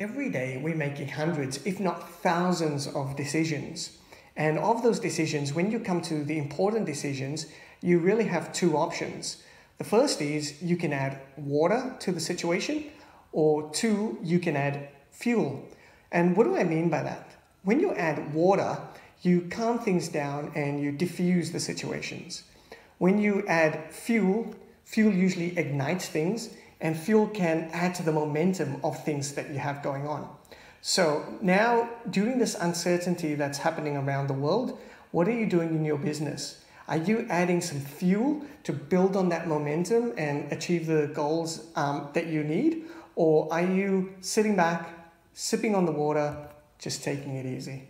every day we're making hundreds, if not thousands, of decisions. And of those decisions, when you come to the important decisions, you really have two options. The first is you can add water to the situation, or two, you can add fuel. And what do I mean by that? When you add water, you calm things down and you diffuse the situations. When you add fuel, fuel usually ignites things and fuel can add to the momentum of things that you have going on. So now, during this uncertainty that's happening around the world, what are you doing in your business? Are you adding some fuel to build on that momentum and achieve the goals um, that you need? Or are you sitting back, sipping on the water, just taking it easy?